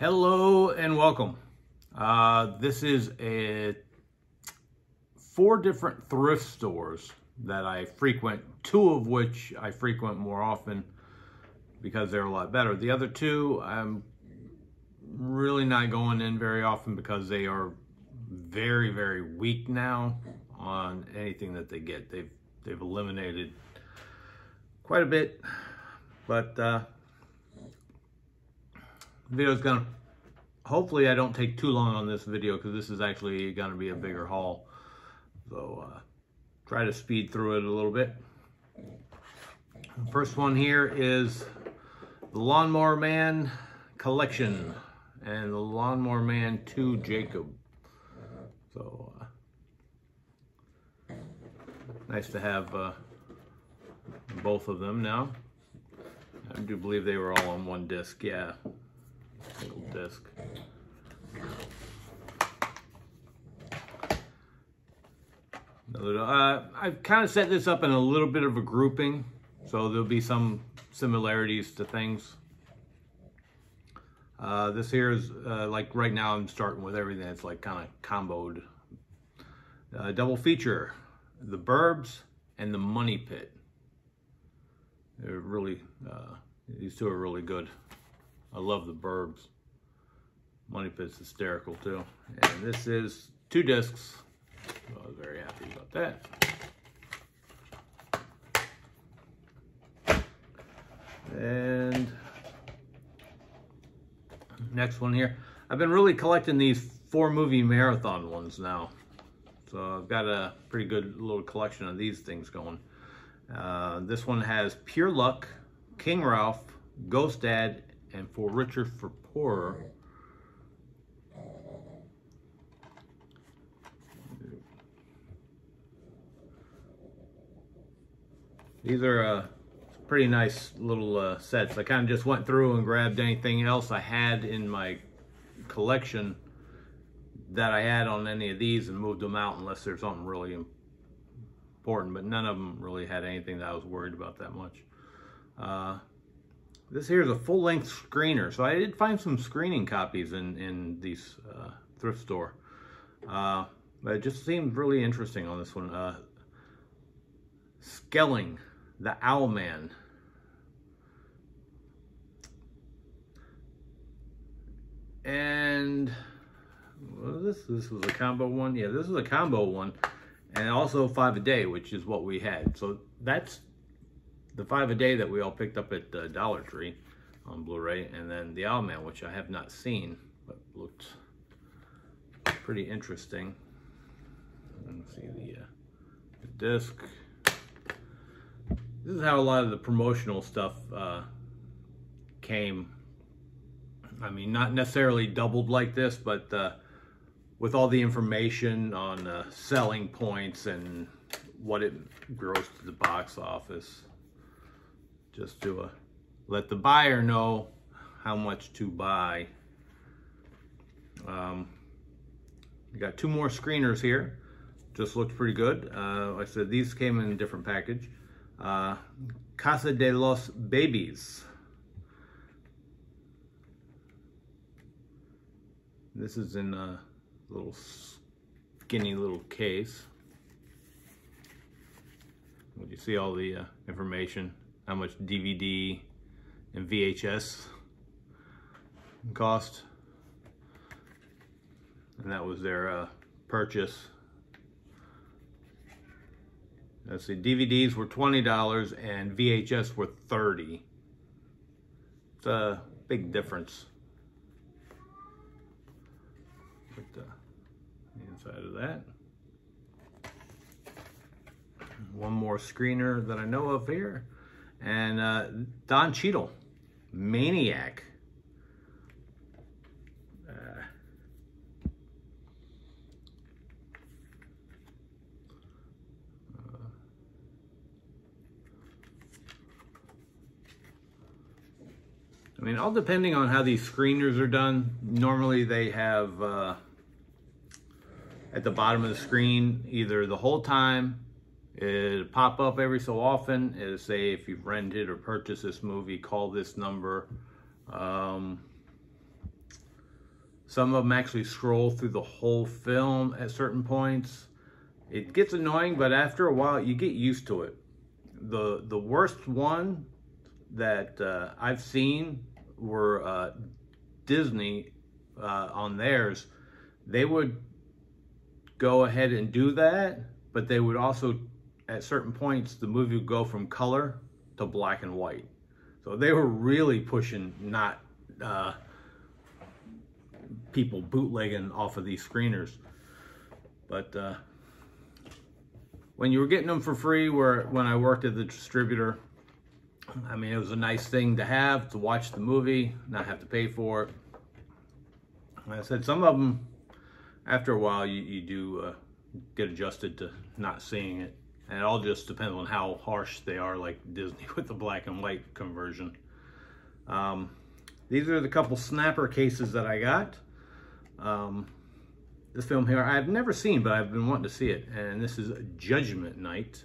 Hello and welcome. Uh, this is a four different thrift stores that I frequent, two of which I frequent more often because they're a lot better. The other two, I'm really not going in very often because they are very, very weak now on anything that they get. They've they've eliminated quite a bit, but uh, the is gonna hopefully I don't take too long on this video because this is actually gonna be a bigger haul. So uh, try to speed through it a little bit. First one here is the Lawnmower Man collection and the Lawnmower Man 2 Jacob. So uh, nice to have uh, both of them now. I do believe they were all on one disc, yeah, single disc. Uh, I've kind of set this up in a little bit of a grouping, so there'll be some similarities to things. Uh, this here is, uh, like right now I'm starting with everything that's like kind of comboed. Uh, double feature, The Burbs and The Money Pit. They're really, uh, these two are really good. I love The Burbs. Money Pit's hysterical too. And this is two discs. So I was very happy about that. And next one here. I've been really collecting these four movie marathon ones now. So I've got a pretty good little collection of these things going. Uh, this one has Pure Luck, King Ralph, Ghost Dad, and For Richer For Poorer. These are uh, pretty nice little uh, sets. I kind of just went through and grabbed anything else I had in my collection that I had on any of these and moved them out unless there's something really important, but none of them really had anything that I was worried about that much. Uh, this here is a full-length screener. So I did find some screening copies in, in these uh, thrift store. Uh, but it just seemed really interesting on this one. Uh, Skellig the Owl Man. And what this? This was a combo one. Yeah, this is a combo one, and also five a day, which is what we had. So that's the five a day that we all picked up at uh, Dollar Tree on Blu-ray, and then the Owlman, which I have not seen, but looked pretty interesting. Let's see the, uh, the disc. This is how a lot of the promotional stuff uh, came. I mean, not necessarily doubled like this, but uh, with all the information on uh, selling points and what it grossed to the box office, just to uh, let the buyer know how much to buy. Um, we got two more screeners here. Just looked pretty good. Uh, like I said, these came in a different package. Uh, Casa de los Babys. This is in a little skinny little case. You see all the uh, information, how much DVD and VHS cost. And that was their uh, purchase Let's see, DVDs were $20 and VHS were 30 It's a big difference. With the inside of that. One more screener that I know of here. And uh, Don Cheadle, Maniac. I mean, all depending on how these screeners are done. Normally they have uh, at the bottom of the screen either the whole time, it pop up every so often. It'll say if you've rented or purchased this movie, call this number. Um, Some of them actually scroll through the whole film at certain points. It gets annoying, but after a while, you get used to it. The, the worst one that uh, I've seen were uh, Disney uh, on theirs. They would go ahead and do that, but they would also, at certain points, the movie would go from color to black and white. So they were really pushing not uh, people bootlegging off of these screeners. But uh, when you were getting them for free, where when I worked at the distributor, I mean, it was a nice thing to have to watch the movie, not have to pay for it. I said, some of them, after a while, you, you do uh, get adjusted to not seeing it. And it all just depends on how harsh they are, like Disney with the black and white conversion. Um, these are the couple snapper cases that I got. Um, this film here, I've never seen, but I've been wanting to see it. And this is Judgment Night.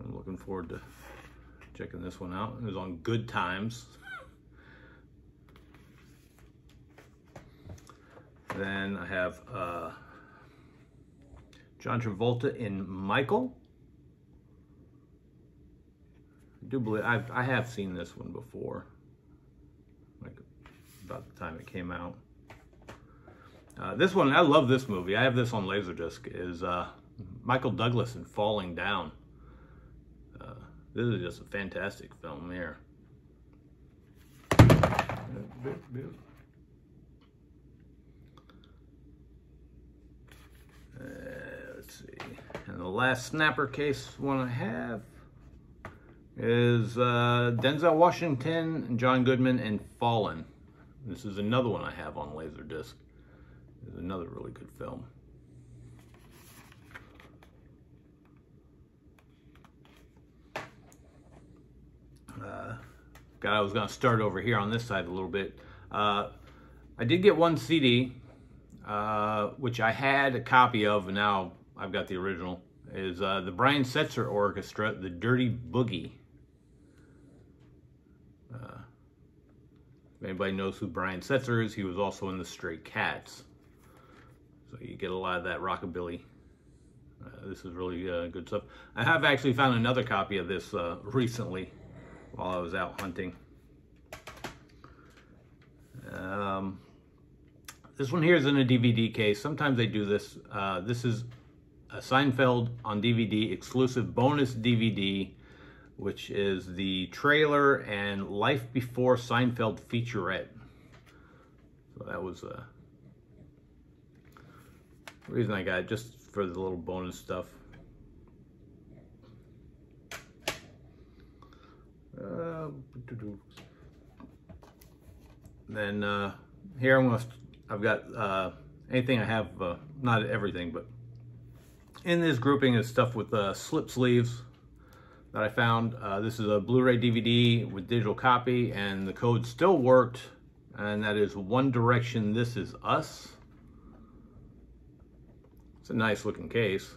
I'm looking forward to checking this one out. It was on Good Times. then I have uh, John Travolta in Michael. I do believe I've, I have seen this one before, like about the time it came out. Uh, this one, I love this movie. I have this on Laserdisc. Is uh, Michael Douglas in Falling Down. Uh, this is just a fantastic film here. Uh, let's see. And the last snapper case one I have is uh, Denzel Washington and John Goodman in Fallen. This is another one I have on Laserdisc. Another really good film. Uh, God, I was going to start over here on this side a little bit. Uh, I did get one CD, uh, which I had a copy of, and now I've got the original. Is uh, the Brian Setzer Orchestra, The Dirty Boogie. Uh, if anybody knows who Brian Setzer is, he was also in The Stray Cats. So you get a lot of that rockabilly. Uh, this is really uh, good stuff. I have actually found another copy of this uh, recently while I was out hunting. Um, this one here is in a DVD case. Sometimes they do this. Uh, this is a Seinfeld on DVD exclusive bonus DVD, which is the trailer and Life Before Seinfeld featurette. So that was a uh, reason I got it, just for the little bonus stuff. Uh, then uh, here I'm gonna, I've got uh, anything I have, uh, not everything, but in this grouping is stuff with uh, slip sleeves that I found. Uh, this is a Blu-ray DVD with digital copy and the code still worked and that is One Direction This Is Us. It's a nice looking case.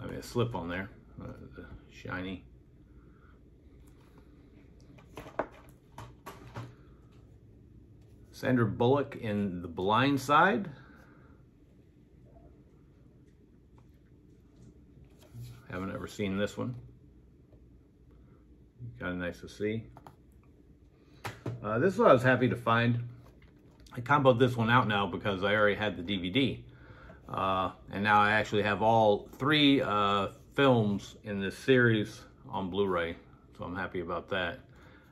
I mean, a slip on there, uh, shiny. Sandra Bullock in The Blind Side. Haven't seen this one. Kind of nice to see. Uh, this is what I was happy to find. I comboed this one out now because I already had the DVD. Uh, and now I actually have all three uh, films in this series on Blu-ray. So I'm happy about that.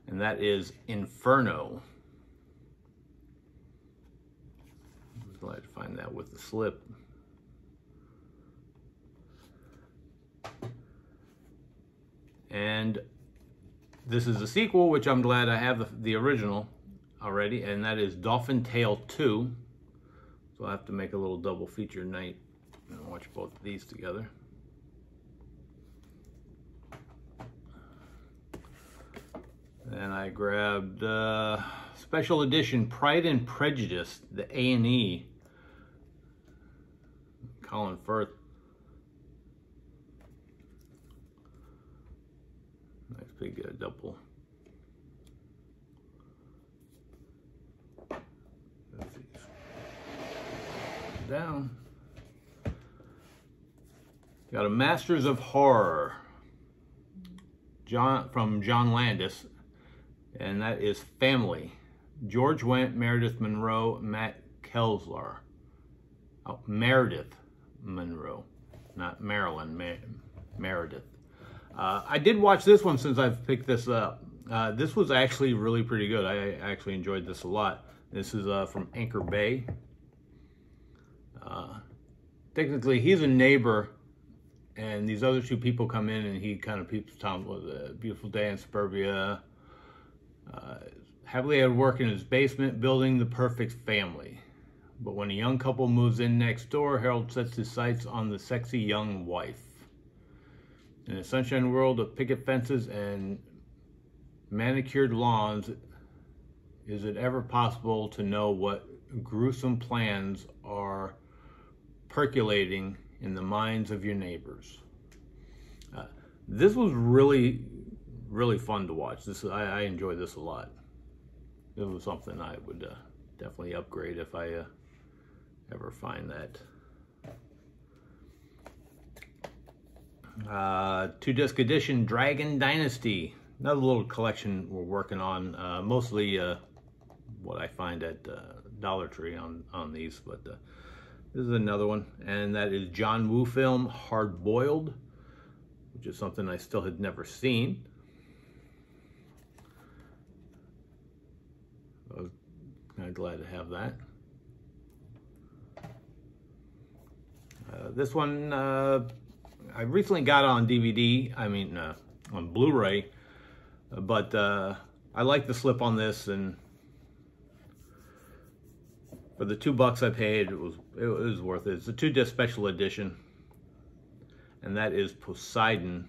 And that is Inferno. I'm glad to find that with the slip. And this is a sequel, which I'm glad I have the, the original already, and that is Dolphin Tale 2. So I have to make a little double feature night and watch both of these together. And I grabbed uh, special edition Pride and Prejudice, the A&E. Colin Firth. going to get a double. Down. Got a Masters of Horror John from John Landis, and that is Family. George Wendt, Meredith Monroe, Matt Keeslar. Oh, Meredith Monroe, not Marilyn, Ma Meredith. Uh, I did watch this one since I've picked this up. Uh, this was actually really pretty good. I actually enjoyed this a lot. This is uh, from Anchor Bay. Uh, technically, he's a neighbor, and these other two people come in, and he kind of peeps Tom with a beautiful day in suburbia. Uh, happily at work in his basement, building the perfect family. But when a young couple moves in next door, Harold sets his sights on the sexy young wife. In a sunshine world of picket fences and manicured lawns, is it ever possible to know what gruesome plans are percolating in the minds of your neighbors? Uh, this was really, really fun to watch. This I, I enjoyed this a lot. It was something I would uh, definitely upgrade if I uh, ever find that. Uh, two disc edition Dragon Dynasty. Another little collection we're working on. Uh, mostly uh, what I find at uh, Dollar Tree on, on these, but uh, this is another one. And that is John Woo film Hard Boiled, which is something I still had never seen. I was kind of glad to have that. Uh, this one uh, I recently got on DVD, I mean uh, on Blu-ray, but uh, I like the slip on this and for the two bucks I paid, it was it was worth it. It's a two disc special edition, and that is Poseidon.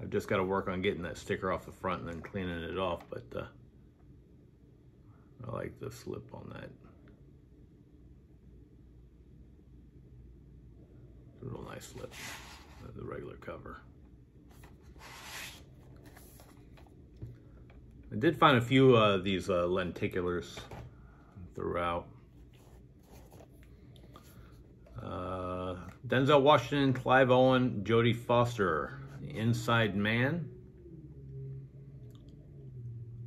I've just got to work on getting that sticker off the front and then cleaning it off, but uh, I like the slip on that. real nice slip, the regular cover. I did find a few of uh, these uh, lenticulars throughout. Uh, Denzel Washington, Clive Owen, Jodie Foster, Inside Man.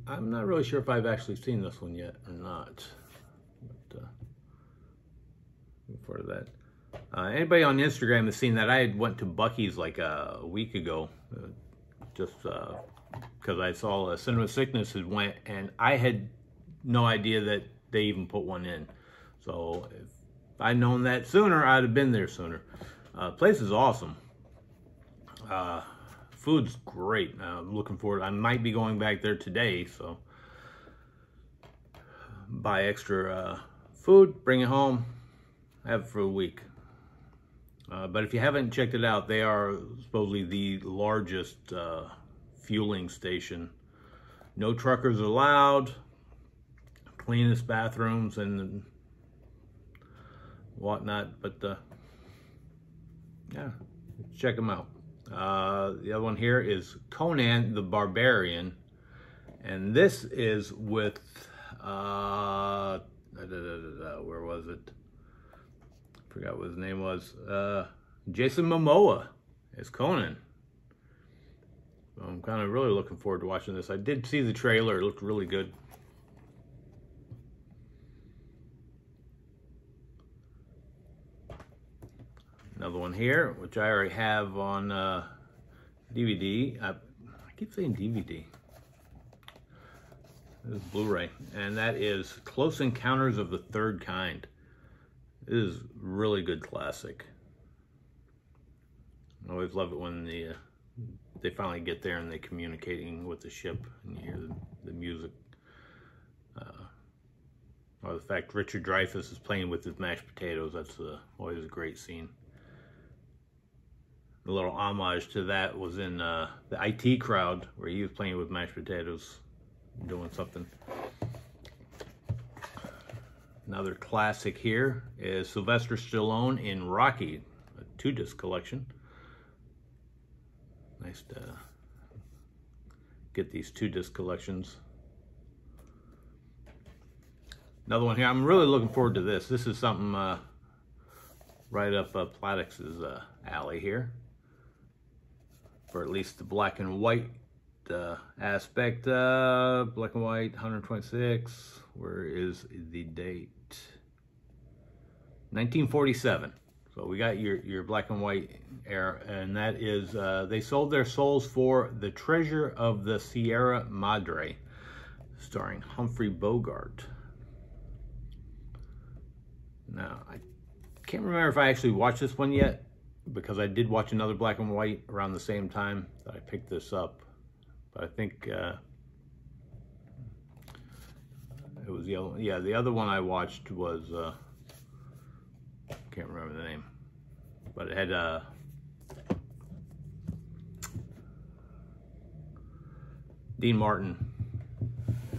I'm not really sure if I've actually seen this one yet or not. But, uh, for that. Uh, anybody on Instagram has seen that I had went to Buc-ee's like a, week ago, uh, just because uh, I saw a Cinema Sickness had went, and I had no idea that they even put one in. So if I'd known that sooner, I'd have been there sooner. Uh, place is awesome. Uh, food's great. I'm looking forward. I might be going back there today, so buy extra uh, food, bring it home, have it for a week. Uh, but if you haven't checked it out, they are supposedly the largest uh, fueling station. No truckers allowed, cleanest bathrooms and whatnot. But uh, yeah, check them out. Uh, the other one here is Conan the Barbarian. And this is with, uh, where was it? Forgot what his name was. Uh, Jason Momoa as Conan. I'm kind of really looking forward to watching this. I did see the trailer. It looked really good. Another one here, which I already have on uh, DVD. I, I keep saying DVD. This is Blu-ray. And that is Close Encounters of the Third Kind. It is really good classic. I always love it when the uh, they finally get there and they're communicating with the ship and you hear the, the music. Uh, or the fact Richard Dreyfuss is playing with his mashed potatoes, that's uh, always a great scene. A little homage to that was in uh, the IT crowd where he was playing with mashed potatoes, doing something. Another classic here is Sylvester Stallone in Rocky, a two-disc collection. Nice to get these two-disc collections. Another one here. I'm really looking forward to this. This is something uh, right up uh, uh, alley here. For at least the black and white uh, aspect. Uh, black and white, 126. Where is the date? 1947. So we got your, your black and white era, and that is, uh, they sold their souls for The Treasure of the Sierra Madre, starring Humphrey Bogart. Now, I can't remember if I actually watched this one yet, because I did watch another black and white around the same time that I picked this up. But I think uh, it was the other. Yeah, the other one I watched was, uh, can't remember the name, but it had uh, Dean Martin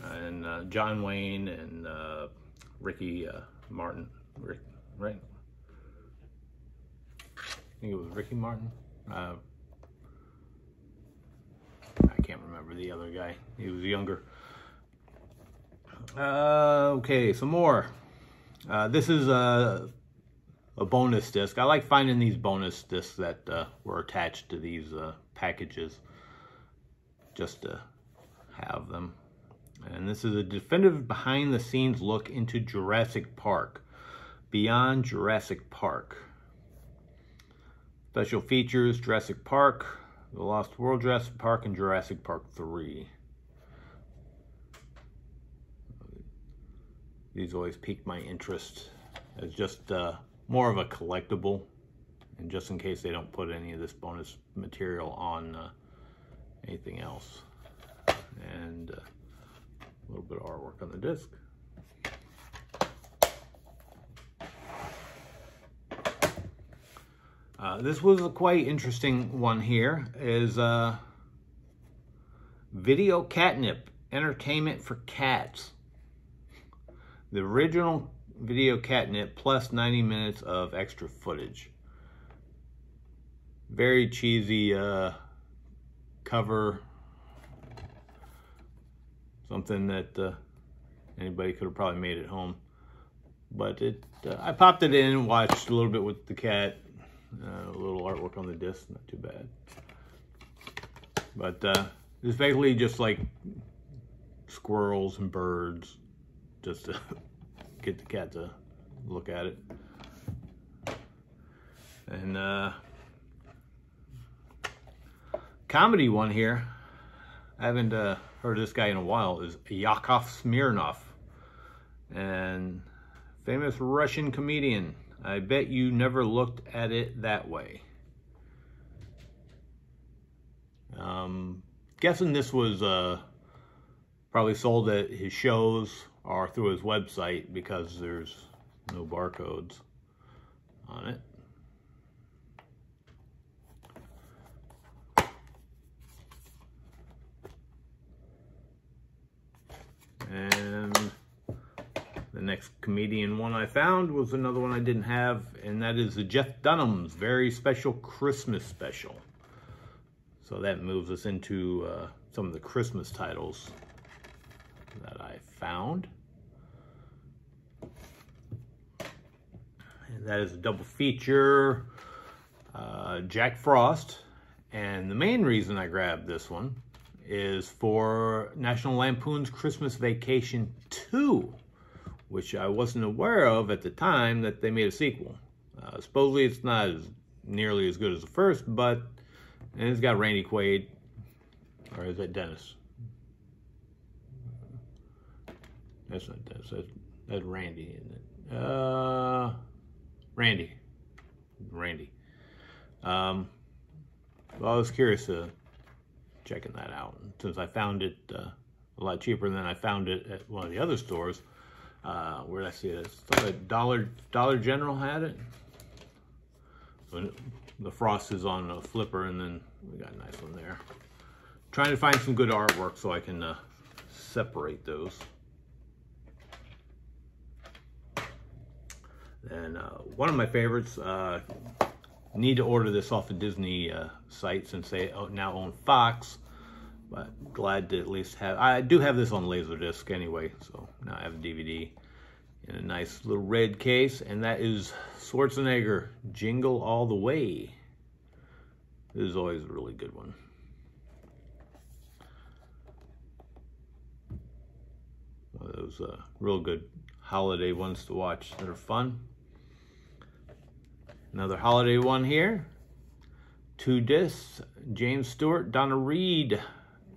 and uh, John Wayne and uh, Ricky uh, Martin, Rick, right? I think it was Ricky Martin. Can't remember the other guy. He was younger. Uh, okay, some more. Uh, this is a, a bonus disc. I like finding these bonus discs that uh, were attached to these uh, packages just to have them. And this is a definitive behind the scenes look into Jurassic Park. Beyond Jurassic Park. Special features, Jurassic Park, The Lost World Jurassic Park, and Jurassic Park 3. These always pique my interest as just uh, more of a collectible. And just in case they don't put any of this bonus material on uh, anything else. And uh, a little bit of artwork on the disc. Uh, this was a quite interesting one here, is uh, Video Catnip, Entertainment for Cats. The original Video Catnip plus 90 minutes of extra footage. Very cheesy uh, cover. Something that uh, anybody could have probably made at home. But it, uh, I popped it in watched a little bit with the cat a little artwork on the disc, not too bad. But uh, it's basically just like squirrels and birds, just to get the cat to look at it. And uh, comedy one here, I haven't uh, heard of this guy in a while, is Yakov Smirnoff. And famous Russian comedian. I bet you never looked at it that way. Um, guessing this was uh, probably sold at his shows or through his website because there's no barcodes on it. And the next comedian one I found was another one I didn't have, and that is the Jeff Dunham's very special Christmas special. So that moves us into uh, some of the Christmas titles that I found. And that is a double feature, uh, Jack Frost. And the main reason I grabbed this one is for National Lampoon's Christmas Vacation 2 which I wasn't aware of at the time that they made a sequel. Uh, supposedly it's not as nearly as good as the first, but and it's got Randy Quaid, or is that Dennis? That's not Dennis. That's, that's Randy, isn't it? Uh, Randy, Randy. Um, well, I was curious to checking that out since I found it uh, a lot cheaper than I found it at one of the other stores. Uh, where did I see it? It's like Dollar Dollar General had it. the frost is on a flipper, and then we got a nice one there. Trying to find some good artwork so I can uh, separate those. And uh, one of my favorites, uh, need to order this off the Disney uh, site since they now own Fox but glad to at least have, I do have this on Laserdisc anyway, so now I have a DVD. in a nice little red case, and that is Schwarzenegger, Jingle All the Way. This is always a really good one. One of those uh, real good holiday ones to watch that are fun. Another holiday one here. Two discs, James Stewart, Donna Reed.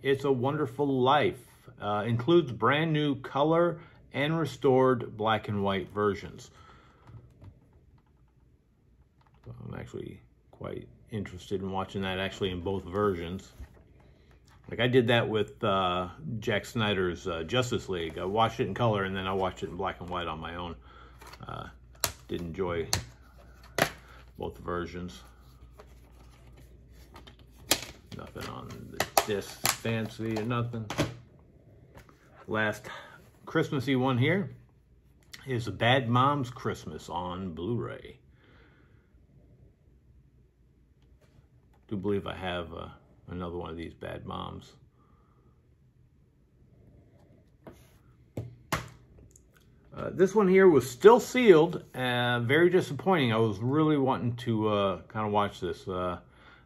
It's a Wonderful Life. Uh, includes brand new color and restored black and white versions. So I'm actually quite interested in watching that actually in both versions. Like I did that with uh, Zack Snyder's uh, Justice League. I watched it in color and then I watched it in black and white on my own. Uh, did enjoy both versions. Nothing on the disc fancy or nothing. Last Christmassy one here is a Bad Moms Christmas on Blu-ray. do believe I have uh, another one of these Bad Moms. Uh, this one here was still sealed, uh, very disappointing. I was really wanting to uh, kind of watch this. Uh,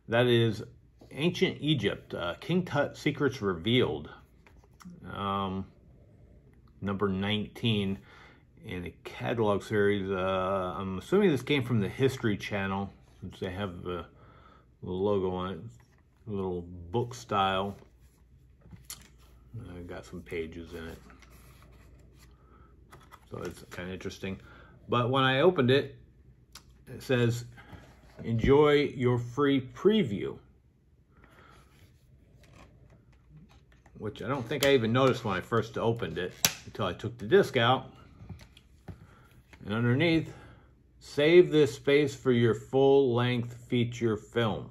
that is Ancient Egypt, uh, King Tut Secrets Revealed. Um, number 19 in a catalog series. Uh, I'm assuming this came from the History Channel, since they have the logo on it, a little book style. I got some pages in it. So it's kind of interesting. But when I opened it, it says, enjoy your free preview. Which I don't think I even noticed when I first opened it until I took the disc out. And underneath, save this space for your full-length feature film.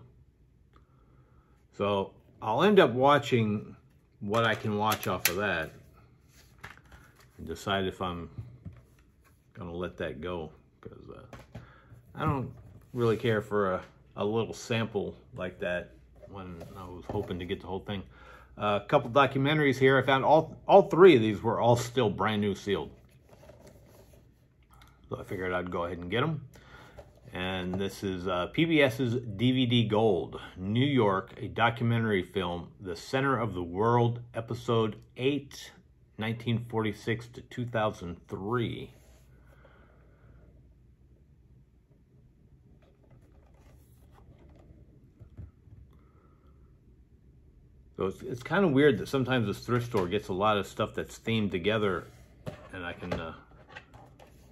So I'll end up watching what I can watch off of that and decide if I'm gonna let that go because uh, I don't really care for a, a little sample like that when I was hoping to get the whole thing. Uh, a couple documentaries here. I found all, all three of these were all still brand new sealed. So I figured I'd go ahead and get them. And this is uh, PBS's DVD Gold, New York, a documentary film, The Center of the World, Episode 8, 1946 to 2003. So it's, it's kind of weird that sometimes this thrift store gets a lot of stuff that's themed together and I can uh,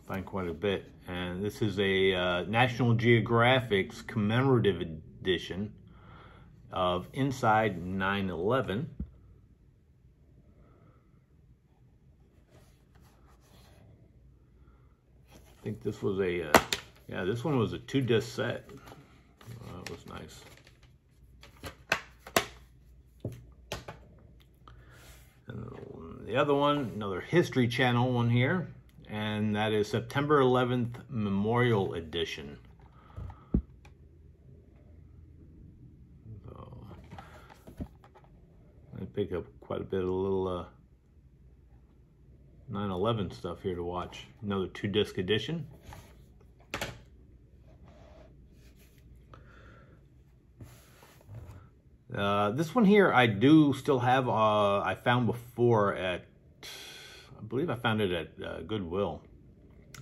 find quite a bit. And this is a uh, National Geographic's commemorative edition of Inside 9-11. I think this was a, uh, yeah, this one was a two disc set. Oh, that was nice. The other one, another History Channel one here, and that is September 11th Memorial Edition. So, I pick up quite a bit of little 9-11 uh, stuff here to watch. Another two-disc edition. Uh, this one here, I do still have, uh, I found before at, I believe I found it at uh, Goodwill.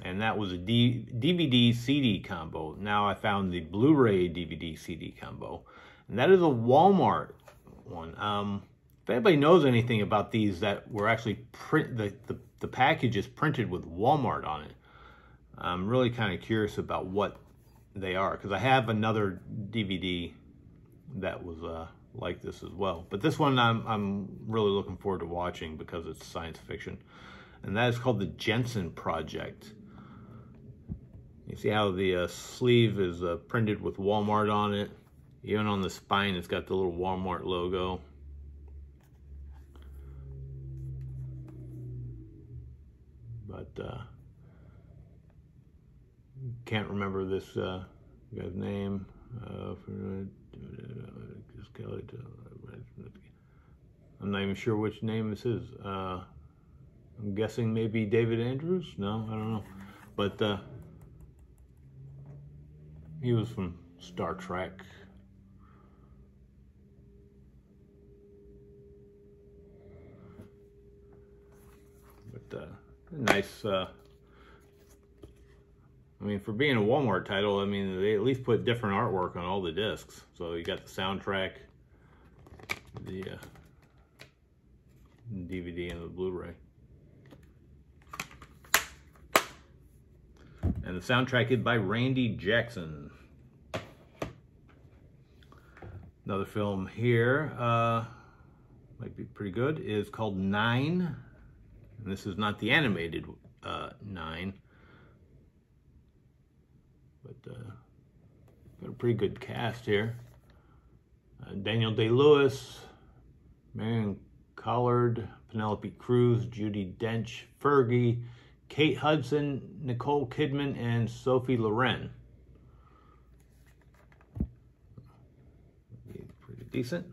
And that was a D DVD CD combo. Now I found the Blu-ray DVD CD combo. And that is a Walmart one. Um, if anybody knows anything about these that were actually print, the, the, the package is printed with Walmart on it. I'm really kind of curious about what they are because I have another DVD that was uh, like this as well. But this one I'm, I'm really looking forward to watching because it's science fiction. And that is called the Jensen Project. You see how the uh, sleeve is uh, printed with Walmart on it. Even on the spine, it's got the little Walmart logo. But uh, can't remember this uh, guy's name. Uh, I'm not even sure which name this is. Uh, I'm guessing maybe David Andrews? No, I don't know. But uh, he was from Star Trek. But uh, nice. Uh, I mean, for being a Walmart title, I mean, they at least put different artwork on all the discs. So you got the soundtrack, the uh, DVD, and the Blu-ray. And the soundtrack is by Randy Jackson. Another film here, uh, might be pretty good, is called Nine. And this is not the animated uh, Nine. Uh, got a pretty good cast here. Uh, Daniel Day-Lewis, Marion Cotillard, Penelope Cruz, Judi Dench, Fergie, Kate Hudson, Nicole Kidman, and Sophie Loren. Pretty decent.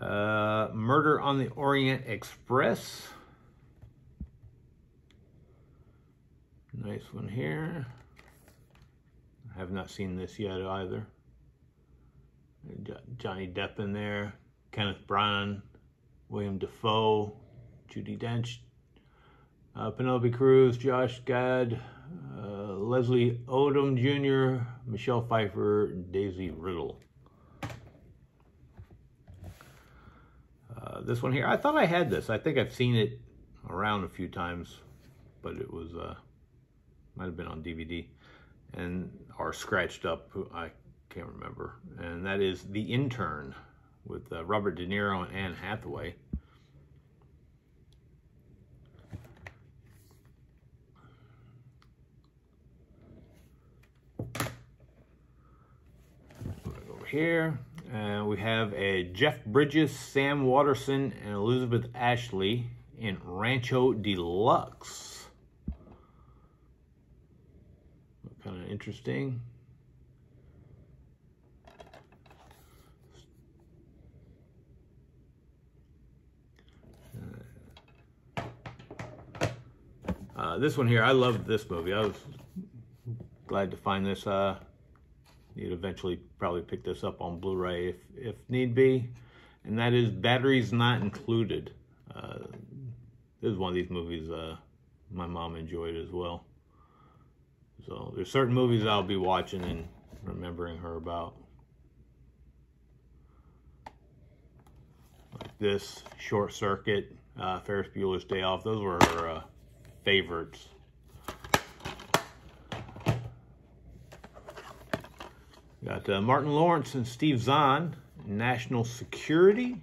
Uh, Murder on the Orient Express. Nice one here. I have not seen this yet either. Johnny Depp in there, Kenneth Branagh, William Dafoe, Judi Dench, uh, Penelope Cruz, Josh Gad, uh, Leslie Odom Jr., Michelle Pfeiffer, Daisy Ridley. Uh, this one here, I thought I had this. I think I've seen it around a few times, but it was, uh, might have been on DVD and are scratched up. I can't remember. And that is The Intern with uh, Robert De Niro and Anne Hathaway. Over here, uh, we have a Jeff Bridges, Sam Waterston, and Elizabeth Ashley in Rancho Deluxe. Kind of interesting. Uh, this one here, I love this movie. I was glad to find this. Uh, you'd eventually probably pick this up on Blu-ray if, if need be. And that is Batteries Not Included. Uh, this is one of these movies uh, my mom enjoyed as well. So there's certain movies I'll be watching and remembering her about. Like this, Short Circuit, uh, Ferris Bueller's Day Off. Those were her uh, favorites. Got uh, Martin Lawrence and Steve Zahn, National Security.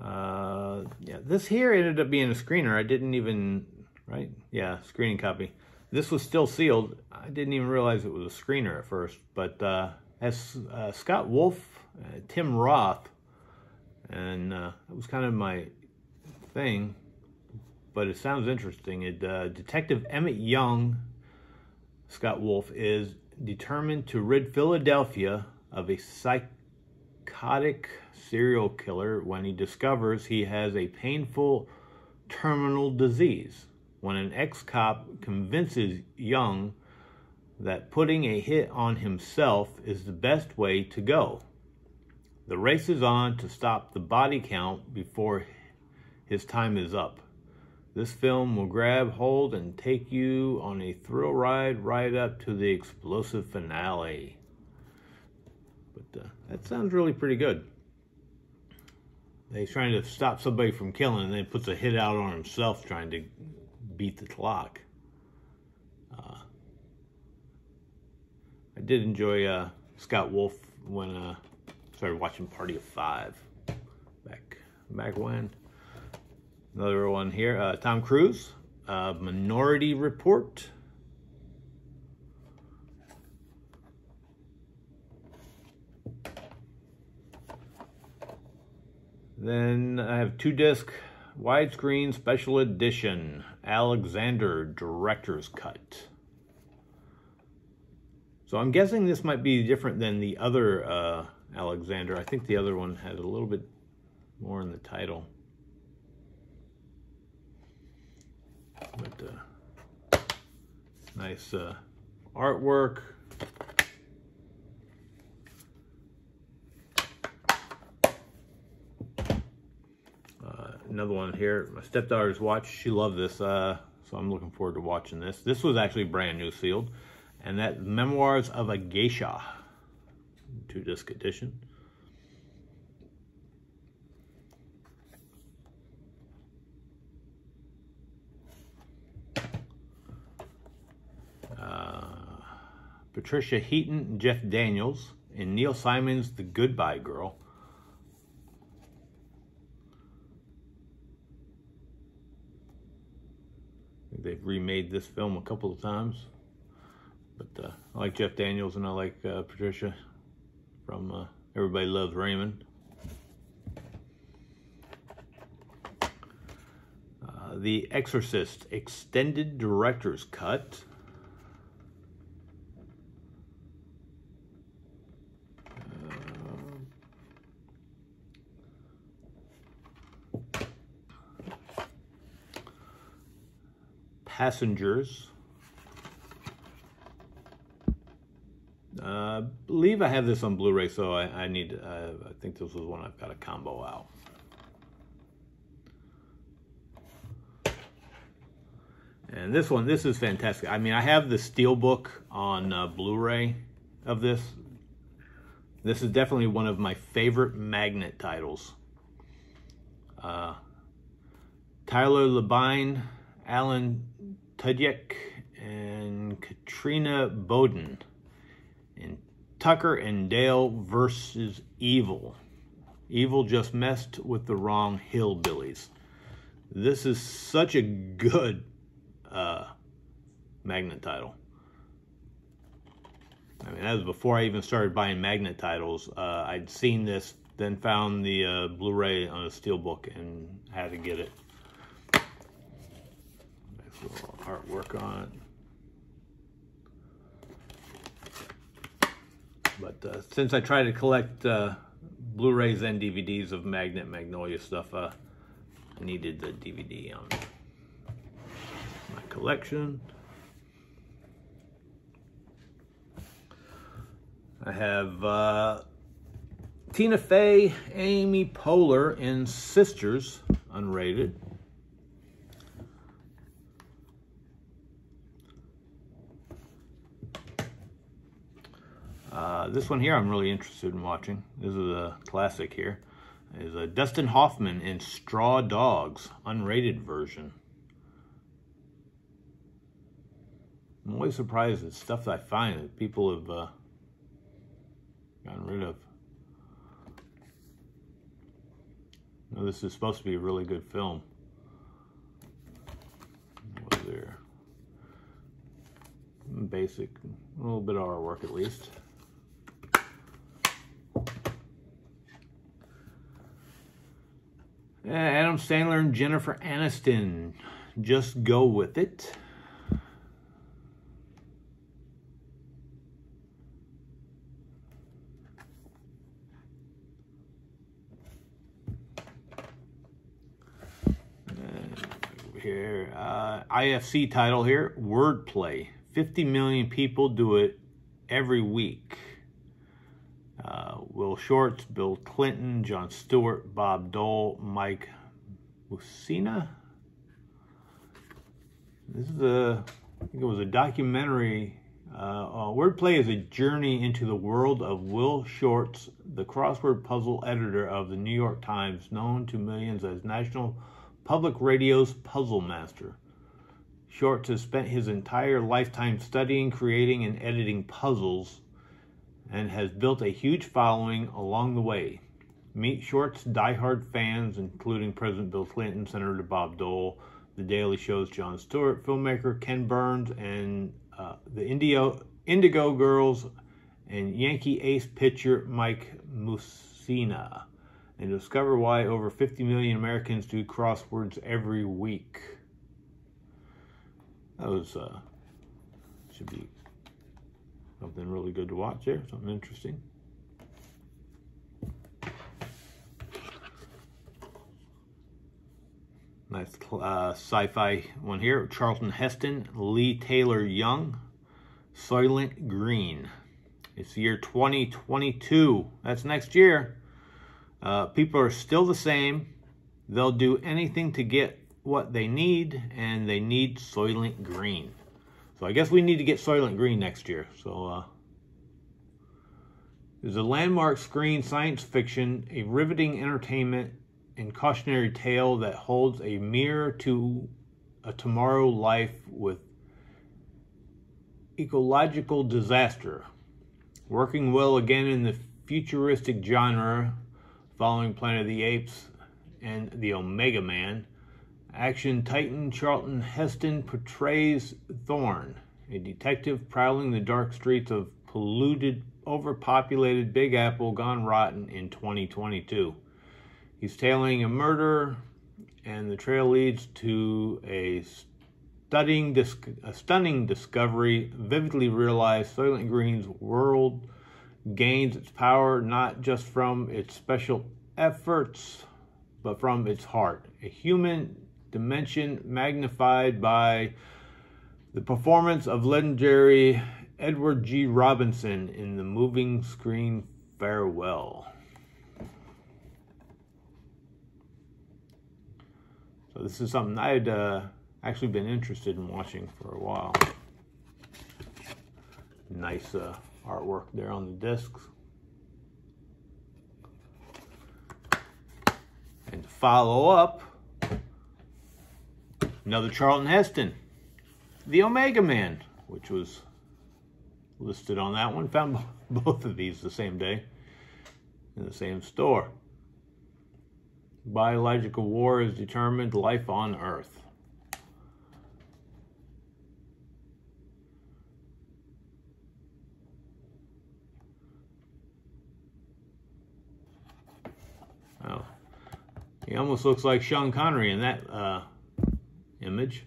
Uh, yeah, this here ended up being a screener. I didn't even, right? Yeah, screening copy. This was still sealed. I didn't even realize it was a screener at first, but uh, has uh, Scott Wolf, uh, Tim Roth, and uh, that was kind of my thing, but it sounds interesting. It, uh, Detective Emmett Young, Scott Wolf, is determined to rid Philadelphia of a psychotic serial killer when he discovers he has a painful terminal disease. When an ex-cop convinces Young that putting a hit on himself is the best way to go. The race is on to stop the body count before his time is up. This film will grab hold and take you on a thrill ride right up to the explosive finale. But uh, that sounds really pretty good. He's trying to stop somebody from killing and then puts a hit out on himself trying to beat the clock. Uh, I did enjoy uh, Scott Wolf when I uh, started watching Party of Five back back when. Another one here, uh, Tom Cruise, uh, Minority Report. Then I have two disc widescreen special edition Alexander Director's Cut. So I'm guessing this might be different than the other uh, Alexander. I think the other one had a little bit more in the title. But uh, nice uh, artwork. Uh, another one here. My stepdaughter's watch. She loved this, uh, so I'm looking forward to watching this. This was actually brand new sealed, and that Memoirs of a Geisha, two disc edition. Patricia Heaton, Jeff Daniels, and Neil Simon's The Goodbye Girl. They've remade this film a couple of times. But uh, I like Jeff Daniels and I like uh, Patricia from uh, Everybody Loves Raymond. Uh, the Exorcist Extended Director's Cut. Passengers. Uh, I believe I have this on Blu-ray, so I, I need, uh, I think this was one I've got a combo out. And this one, this is fantastic. I mean, I have the Steelbook on uh, Blu-ray of this. This is definitely one of my favorite magnet titles. Uh, Tyler Labine, Alan Tudyk and Katrina Bowden And Tucker and Dale versus Evil. Evil just messed with the wrong hillbillies. This is such a good uh, magnet title. I mean, that was before I even started buying magnet titles. Uh, I'd seen this, then found the uh, Blu-ray on a steelbook and had to get it artwork on it. But uh, since I try to collect uh, Blu-rays and DVDs of Magnet Magnolia stuff, uh, I needed the DVD on my collection. I have uh, Tina Fey, Amy Poehler, and Sisters, unrated. Uh, this one here I'm really interested in watching. This is a classic here. Is a Dustin Hoffman in Straw Dogs, unrated version. I'm always surprised at stuff I find that people have uh, gotten rid of. Now, this is supposed to be a really good film. Was there? Basic, a little bit of artwork at least. Adam Sandler and Jennifer Aniston. Just go with it. here, uh, IFC title here, Wordplay. 50 million people do it every week. Uh, Will Shortz, Bill Clinton, Jon Stewart, Bob Dole, Mike Mussina. This is a, I think it was a documentary. Uh, Wordplay is a journey into the world of Will Shortz, the crossword puzzle editor of the New York Times, known to millions as National Public Radio's Puzzle Master. Shortz has spent his entire lifetime studying, creating, and editing puzzles and has built a huge following along the way. Meet Shortz diehard fans, including President Bill Clinton, Senator Bob Dole, The Daily Show's Jon Stewart, filmmaker Ken Burns, and uh, the Indio, Indigo Girls, and Yankee ace pitcher Mike Mussina, and discover why over 50 million Americans do crosswords every week. that was, uh, should be something really good to watch there, something interesting. Nice uh, sci-fi one here. Charlton Heston, Leigh Taylor Young, Soylent Green. It's year 2022. That's next year. Uh, people are still the same. They'll do anything to get what they need, and they need Soylent Green. So I guess we need to get Soylent Green next year. So uh, there's a landmark screen science fiction, a riveting entertainment and cautionary tale that holds a mirror to a tomorrow life with ecological disaster. Working well again in the futuristic genre, following Planet of the Apes and the Omega Man, action titan Charlton Heston portrays Thorn, a detective prowling the dark streets of polluted, overpopulated Big Apple gone rotten in 2022. He's tailing a murder, and the trail leads to a stunning, a stunning discovery. Vividly realized Soylent Green's world gains its power not just from its special efforts, but from its heart. A human dimension magnified by the performance of legendary Edward G. Robinson in the moving screen Farewell. So this is something I'd uh, actually been interested in watching for a while. Nice uh, artwork there on the discs. And to follow up, another Charlton Heston, the Omega Man, which was listed on that one. Found both of these the same day in the same store. Biological war has determined life on Earth. Oh, he almost looks like Sean Connery in that uh, image.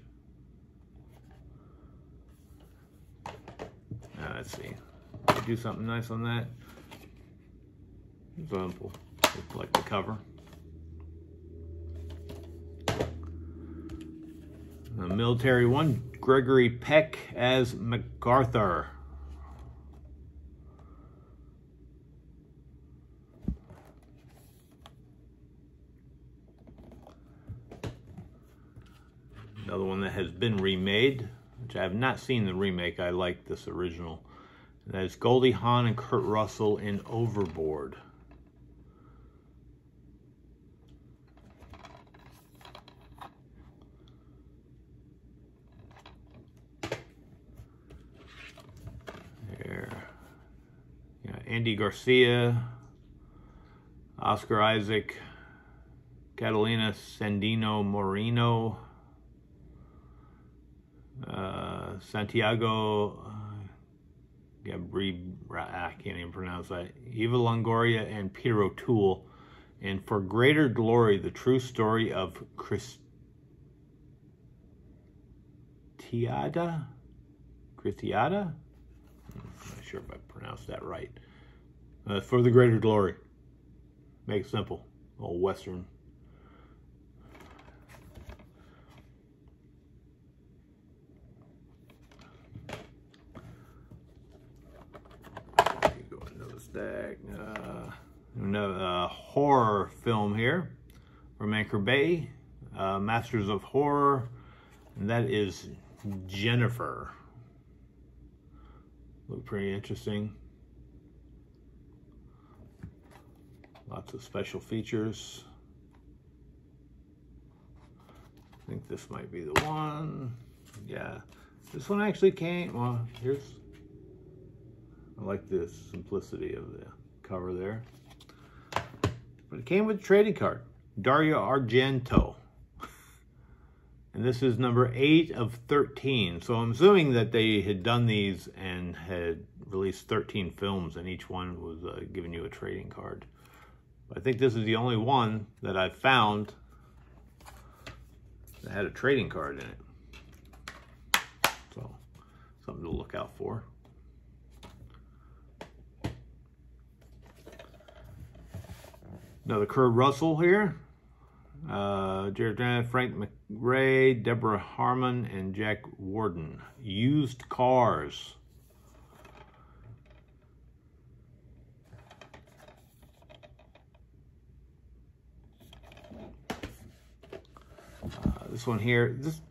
Now, let's see. Do something nice on that. Example, like the cover. The military one, Gregory Peck as MacArthur. Another one that has been remade, which I have not seen the remake. I like this original. That is Goldie Hawn and Kurt Russell in Overboard. Andy Garcia, Oscar Isaac, Catalina Sandino Moreno, uh, Santiago uh, Gabri, I can't even pronounce that, Eva Longoria, and Peter O'Toole. And for greater glory, the true story of Cristiada? Cristiada? I'm not sure if I pronounced that right uh, for the greater glory. Make it simple. Old Western. Go another stack. Uh, another uh, horror film here from Anchor Bay. Uh, Masters of Horror. And that is Jennifer. Look pretty interesting. Lots of special features. I think this might be the one. Yeah, this one actually came, well, here's, I like the simplicity of the cover there. But it came with a trading card, Dario Argento. And this is number 8 of 13. So I'm assuming that they had done these and had released 13 films and each one was uh, giving you a trading card. I think this is the only one that I've found that had a trading card in it. So, something to look out for. Another Kurt Russell here. Uh, Jared Frank McRae, Deborah Harmon, and Jack Warden. Used cars. Uh, this one here, this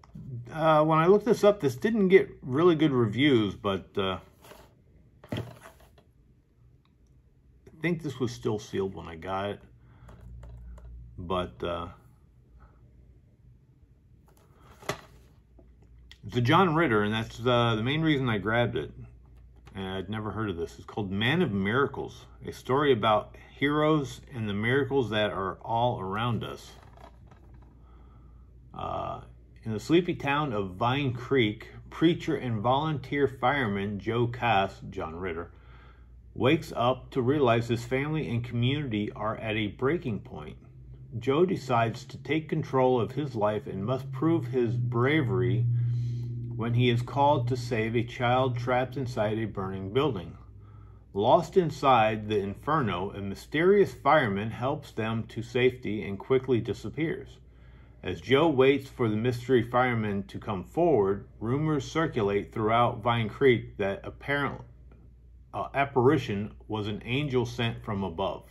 uh, when I looked this up, this didn't get really good reviews, but uh, I think this was still sealed when I got it. But uh, it's a John Ritter, and that's uh, the main reason I grabbed it. And I'd never heard of this. It's called Man of Miracles, a story about heroes and the miracles that are all around us. Uh, in the sleepy town of Vine Creek, preacher and volunteer fireman Joe Cass, John Ritter, wakes up to realize his family and community are at a breaking point. Joe decides to take control of his life and must prove his bravery when he is called to save a child trapped inside a burning building. Lost inside the inferno, a mysterious fireman helps them to safety and quickly disappears. As Joe waits for the mystery fireman to come forward, rumors circulate throughout Vine Creek that apparent uh, apparition was an angel sent from above.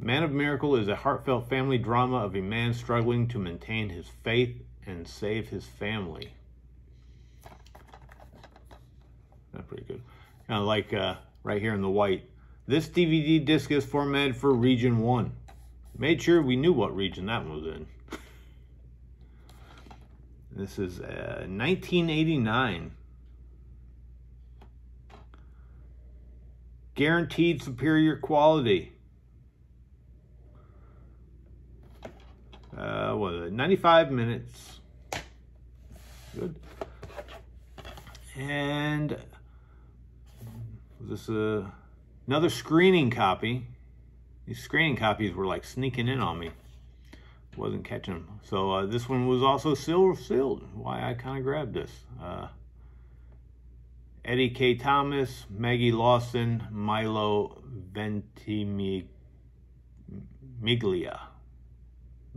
Man of Miracle is a heartfelt family drama of a man struggling to maintain his faith and save his family. That's pretty good. Kind like uh, right here in the white. This DVD disc is formatted for Region 1. Made sure we knew what region that one was in. This is uh, 1989. Guaranteed superior quality. Uh, what is it? 95 minutes. Good. And was this uh, another screening copy. These screening copies were like sneaking in on me wasn't catching them. So uh, this one was also silver sealed. Why I kind of grabbed this. Uh, Eddie Kaye Thomas, Maggie Lawson, Milo Ventimiglia.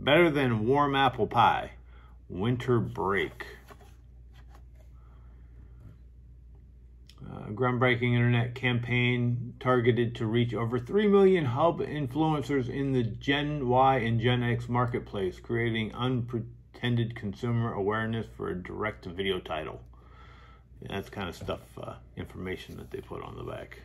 Better than warm apple pie. Winter break. Uh, groundbreaking internet campaign targeted to reach over 3 million hub influencers in the Gen Y and Gen X marketplace, creating unpretended consumer awareness for a direct video title. Yeah, that's kind of stuff, uh, information that they put on the back.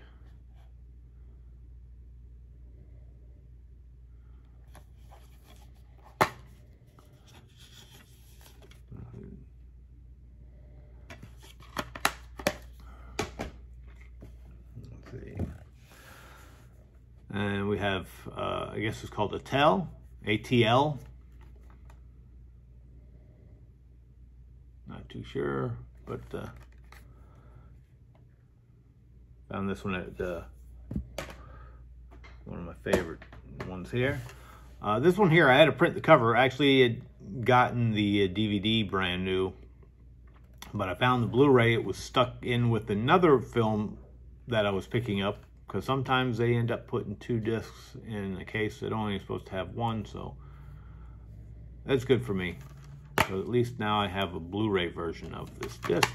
And we have, uh, I guess it's called ATEL, ATL. Not too sure, but uh, found this one at uh, one of my favorite ones here. Uh, this one here, I had to print the cover. Actually, had gotten the DVD uh, brand new, but I found the Blu-ray. It was stuck in with another film that I was picking up because sometimes they end up putting two discs in a case that only supposed to have one so that's good for me. So at least now I have a Blu-ray version of this disc.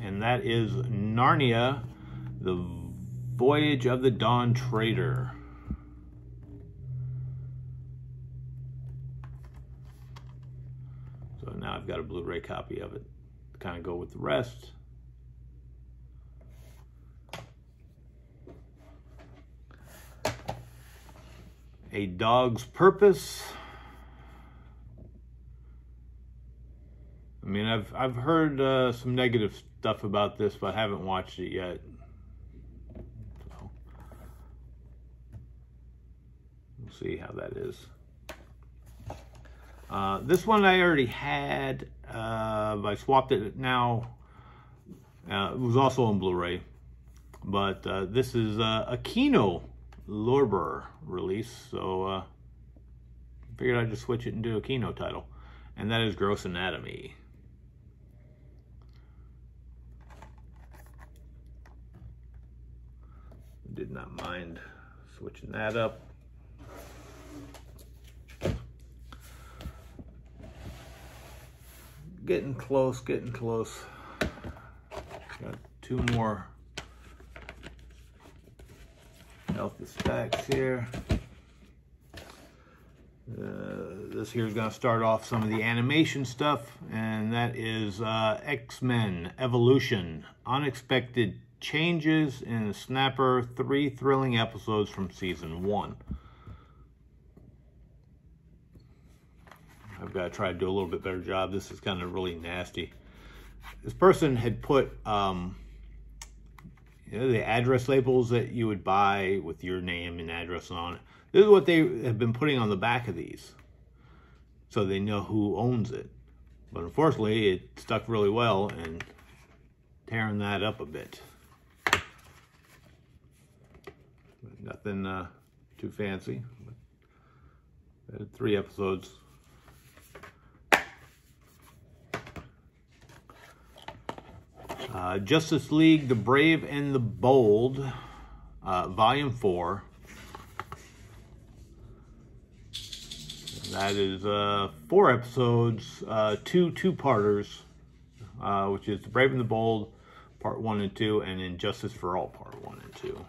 And that is Narnia the Voyage of the Dawn Treader so now I've got a Blu-ray copy of it to kind of go with the rest A Dog's Purpose. I mean, I've I've heard uh, some negative stuff about this, but I haven't watched it yet. So we'll see how that is. Uh, this one I already had. Uh, I swapped it now. Uh, it was also on Blu-ray, but uh, this is uh, a Kino Lorber release, so uh, figured I'd just switch it and do a Kino title, and that is Gross Anatomy. Did not mind switching that up. Getting close, getting close. Got two more Alpha stacks here. Uh, this here is going to start off some of the animation stuff, and that is uh, X-Men Evolution, Unexpected Changes in Snapper, three thrilling episodes from season one. I've got to try to do a little bit better job. This is kind of really nasty. This person had put um, you know, the address labels that you would buy with your name and address on it. This is what they have been putting on the back of these. So they know who owns it. But unfortunately, it stuck really well and tearing that up a bit. Nothing uh, too fancy. Three episodes Uh, Justice League, The Brave and the Bold, uh, Volume 4. That is uh, four episodes, uh, two two-parters, uh, which is The Brave and the Bold, Part 1 and 2, and then Justice for All, Part 1 and 2.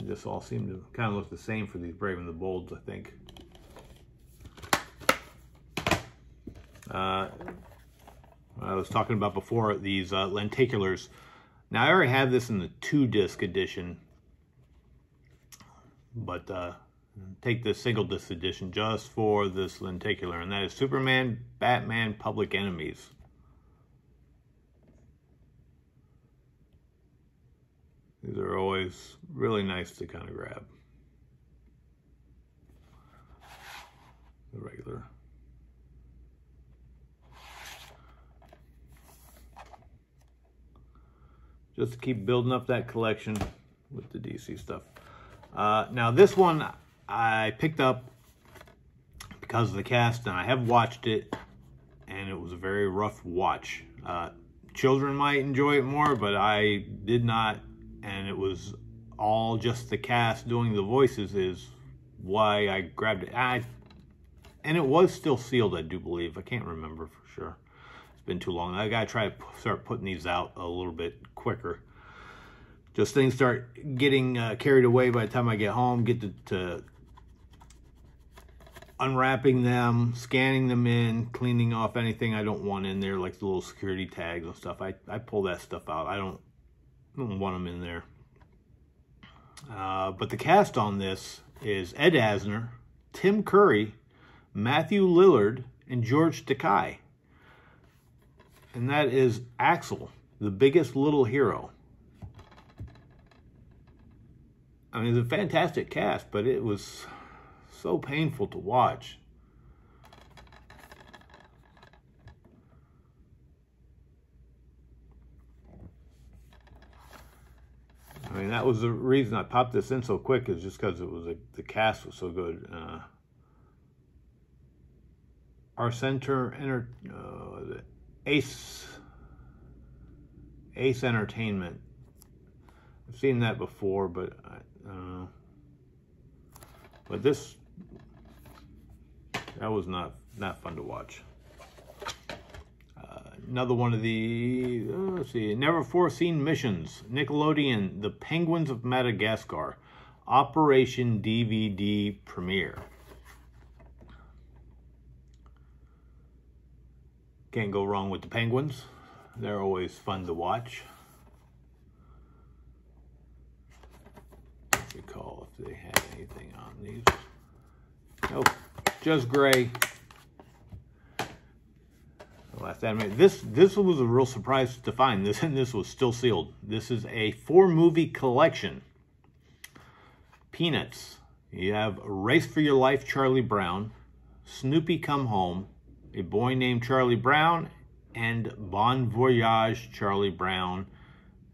this all seemed to kind of look the same for these Brave and the Bolds, I think. Uh, I was talking about before, these uh, lenticulars. Now, I already have this in the two-disc edition, but uh, take the single-disc edition just for this lenticular, and that is Superman, Batman, Public Enemies. These are always really nice to kind of grab. The regular. Just to keep building up that collection with the DC stuff. Uh, now this one I picked up because of the cast and I have watched it and it was a very rough watch. Uh, children might enjoy it more, but I did not and it was all just the cast doing the voices is why I grabbed it. I, and it was still sealed, I do believe. I can't remember for sure been too long. I gotta try to start putting these out a little bit quicker. Just things start getting uh, carried away by the time I get home, get to, to unwrapping them, scanning them in, cleaning off anything I don't want in there, like the little security tags and stuff. I, I pull that stuff out. I don't, I don't want them in there. Uh, but the cast on this is Ed Asner, Tim Curry, Matthew Lillard, and George Takei and that is Axel, the biggest little hero. I mean, it's a fantastic cast, but it was so painful to watch. I mean, that was the reason I popped this in so quick is just because it was a, the cast was so good. Uh, our center, enter, uh, Ace Ace Entertainment. I've seen that before, but I, I don't know. But this that was not not fun to watch. Uh, another one of the uh, let's see, never foreseen missions. Nickelodeon, The Penguins of Madagascar, Operation DVD premiere. Can't go wrong with the Penguins. They're always fun to watch. recall if they had anything on these. Nope, just gray. Last anime. This this was a real surprise to find. This and this was still sealed. This is a four movie collection. Peanuts. You have Race for Your Life, Charlie Brown, Snoopy Come Home, a Boy Named Charlie Brown, and Bon Voyage Charlie Brown,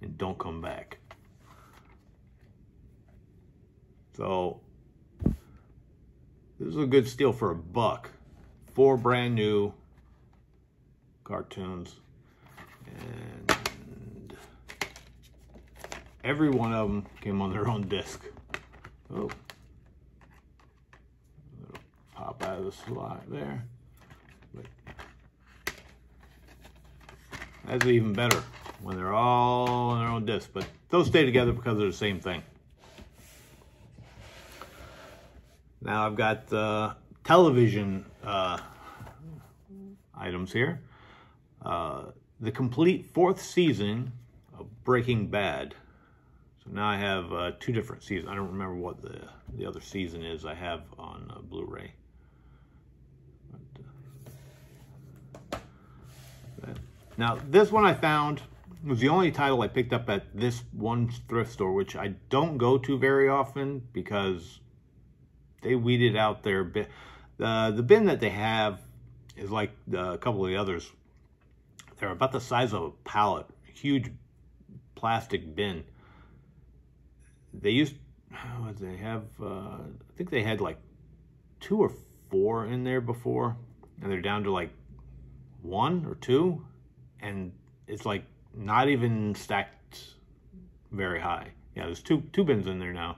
and Don't Come Back. So, this is a good steal for a buck. Four brand new cartoons. And every one of them came on their own disc. Oh. Pop out of the slot there. That's even better when they're all on their own disc. But those stay together because they're the same thing. Now I've got uh, television uh, items here. Uh, the complete fourth season of Breaking Bad. So now I have uh, two different seasons. I don't remember what the, the other season is I have on uh, Blu-ray. Now this one I found was the only title I picked up at this one thrift store, which I don't go to very often because they weeded out their bin. Uh, the bin that they have is like a couple of the others. They're about the size of a pallet, huge plastic bin. They used, they have, uh, I think they had like two or four in there before, and they're down to like one or two, and it's like not even stacked very high. Yeah, there's two two bins in there now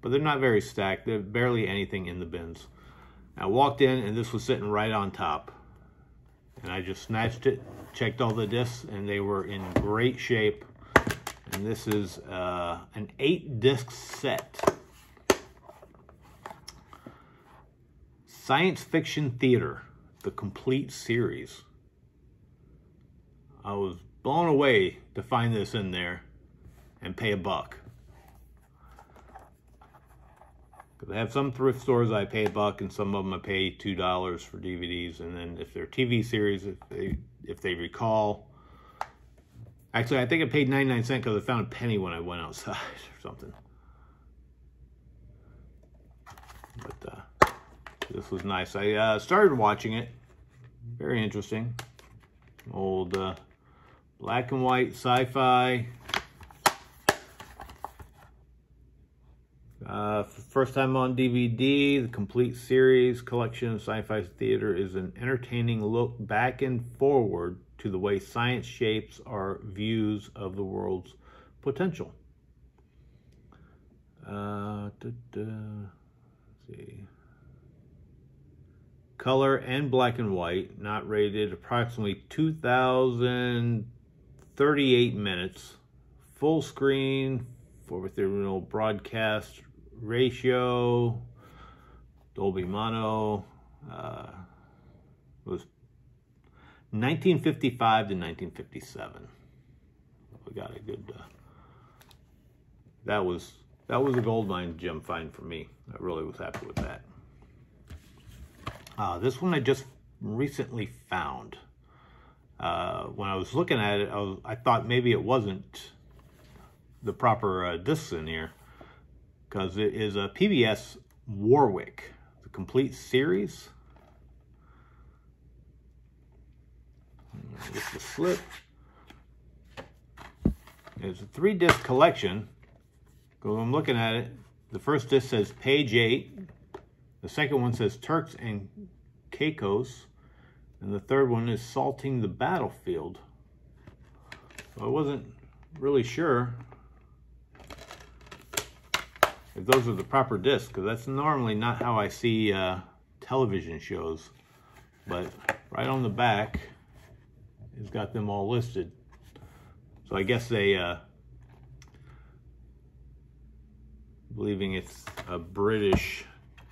but they're not very stacked. There's barely anything in the bins. I walked in and this was sitting right on top. And I just snatched it, checked all the discs, and they were in great shape. And this is uh, an eight disc set. Science Fiction Theater, the complete series. I was blown away to find this in there and pay a buck. Because I have some thrift stores I pay a buck, and some of them I pay two dollars for DVDs. And then if they're TV series, if they if they recall, actually I think I paid 99 cents because I found a penny when I went outside or something. But uh, this was nice. I uh, started watching it. Very interesting. Old uh, black and white sci-fi Uh, first time on DVD, the complete series collection of sci-fi theater is an entertaining look back and forward to the way science shapes our views of the world's potential. Uh, da, da, see. Color and black and white, not rated, approximately 2,038 minutes. Full screen for with the original broadcast ratio, Dolby Mono, uh, was 1955 to 1957. We got a good, uh, that was, that was a gold mine gem find for me. I really was happy with that. Uh, this one I just recently found. Uh, when I was looking at it, I, was, I, thought maybe it wasn't the proper uh, discs in here because it is a PBS Worricker, the complete series. Get the slip. It's a three disc collection. Because I'm looking at it, the first disc says page eight. The second one says Turks and Caicos. And the third one is Salting the Battlefield. So I wasn't really sure if those are the proper discs, because that's normally not how I see uh, television shows. But right on the back, it's got them all listed. So I guess they, uh, believing it's a British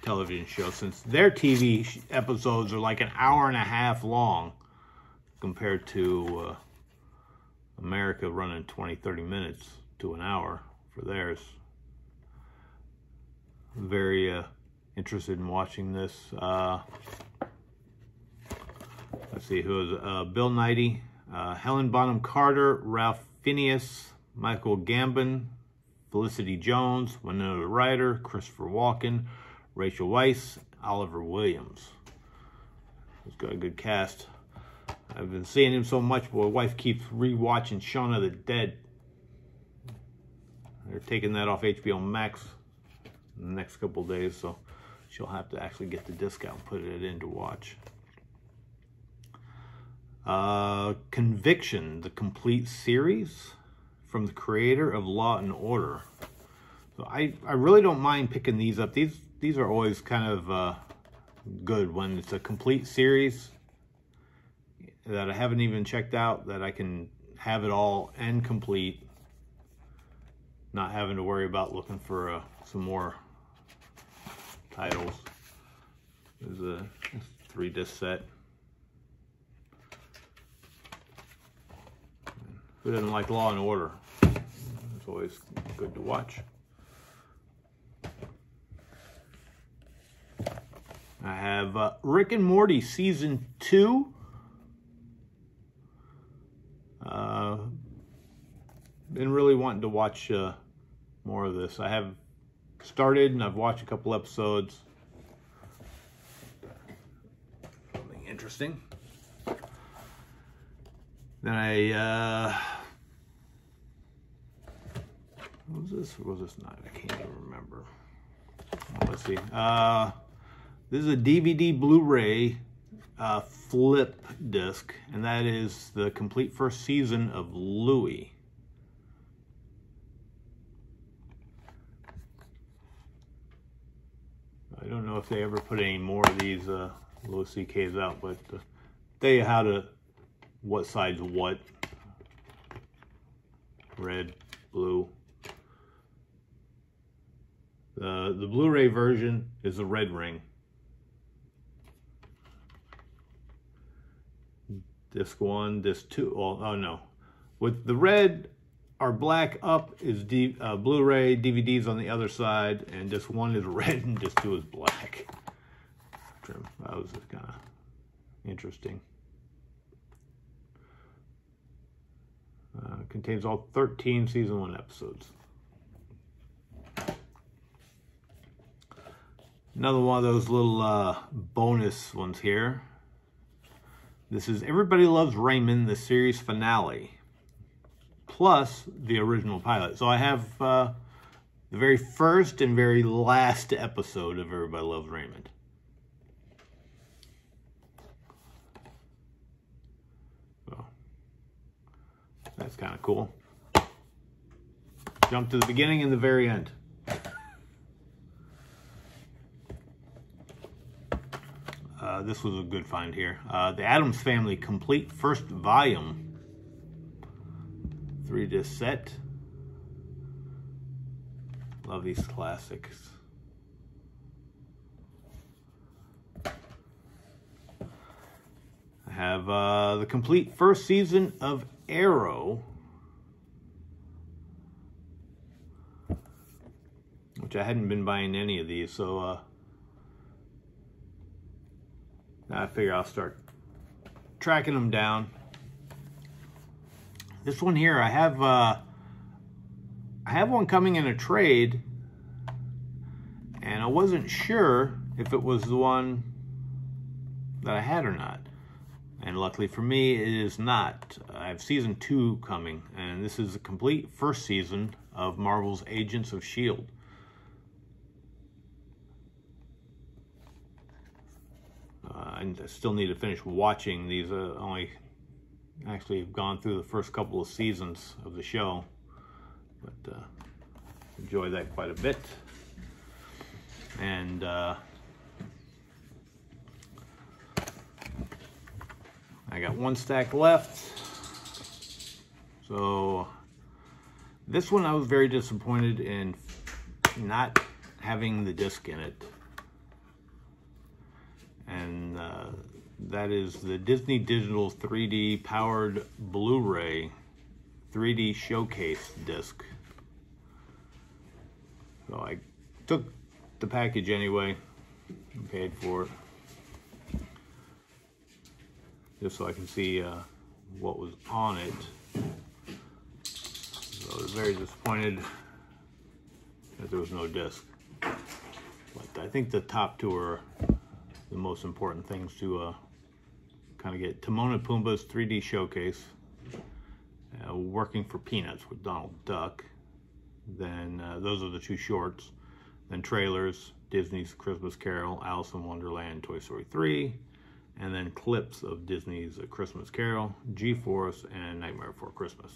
television show, since their TV episodes are like an hour and a half long compared to uh, America running 20, 30 minutes to an hour for theirs very uh, interested in watching this. Uh, let's see, who is uh, Bill Nighy, uh, Helen Bonham Carter, Ralph Fiennes, Michael Gambon, Felicity Jones, Winona Ryder, Christopher Walken, Rachel Weisz, Oliver Williams. It's got a good cast. I've been seeing him so much, my wife keeps rewatching Shaun of the Dead. They're taking that off HBO Max in the next couple days, so she'll have to actually get the disc out and put it in to watch. Uh, Conviction, the complete series from the creator of Law and Order. So I, I really don't mind picking these up. These these are always kind of uh, good when it's a complete series that I haven't even checked out that I can have it all and complete not having to worry about looking for uh, some more titles. There's a three disc set. Who doesn't like Law and Order? It's always good to watch. I have uh, Rick and Morty season two. Uh, been really wanting to watch uh, more of this. I have started and I've watched a couple episodes. Something interesting. Then I, uh, what was this was this not? I can't even remember. Let's see. Uh, this is a DVD Blu-ray uh, flip disc, and that is the complete first season of Louie. I don't know if they ever put any more of these uh, Louis CKs out, but uh, you how to, what side's what. Red, blue. The, the Blu-ray version is the red ring. Disc one, disc two, oh, oh no. With the red our black up is uh, Blu-ray, DVDs on the other side, and disc one is red and disc two is black. Trim. That was kind of interesting. Uh, contains all 13 season one episodes. Another one of those little uh, bonus ones here. This is Everybody Loves Raymond, the series finale plus the original pilot. So I have uh, the very first and very last episode of Everybody Loves Raymond. So that's kind of cool. Jump to the beginning and the very end. Uh, this was a good find here. Uh, the Addams Family Complete First Volume three disc set. Love these classics. I have uh, the complete first season of Arrow. Which I hadn't been buying any of these, so uh, I figure I'll start tracking them down. This one here, I have uh, I have one coming in a trade, and I wasn't sure if it was the one that I had or not. And luckily for me, it is not. I have season two coming, and this is the complete first season of Marvel's Agents of S.H.I.E.L.D. I still need to finish watching these. Uh, only actually have gone through the first couple of seasons of the show, but uh, enjoy that quite a bit. And uh, I got one stack left. So this one I was very disappointed in not having the disc in it. And uh, that is the Disney Digital 3D powered Blu-ray 3D showcase disc. So I took the package anyway and paid for it. Just so I can see uh, what was on it. So I was very disappointed that there was no disc. But I think the top two are the most important things to uh, kind of get Timon and Pumbaa's 3D showcase, uh, Working for Peanuts with Donald Duck. Then uh, those are the two shorts. Then trailers, Disney's Christmas Carol, Alice in Wonderland, Toy Story 3, and then clips of Disney's Christmas Carol, G-Force, and Nightmare Before Christmas.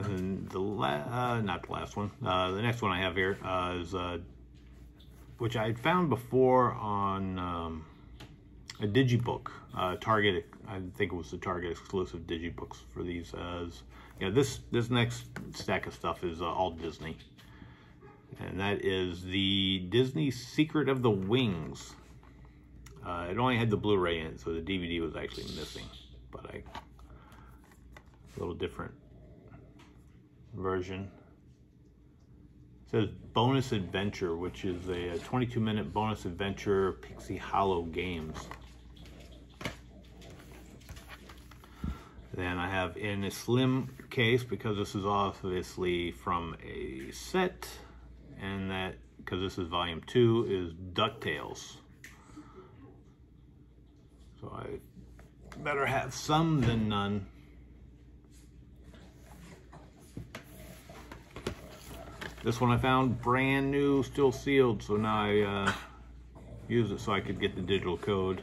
And the la uh, not the last one, uh, the next one I have here uh, is, uh, which I had found before on um, a digibook. Uh, Target, I think it was the Target exclusive digibooks for these. As yeah, this this next stack of stuff is uh, all Disney, and that is the Disney Secret of the Wings. Uh, it only had the Blu-ray in it, so the DVD was actually missing. But I, a little different version. It says bonus adventure, which is a, a 22 minute bonus adventure Pixie Hollow games. Then I have in a slim case, because this is obviously from a set, and that, because this is volume two, is DuckTales. So I better have some than none. This one I found brand new, still sealed, so now I uh, use it so I could get the digital code.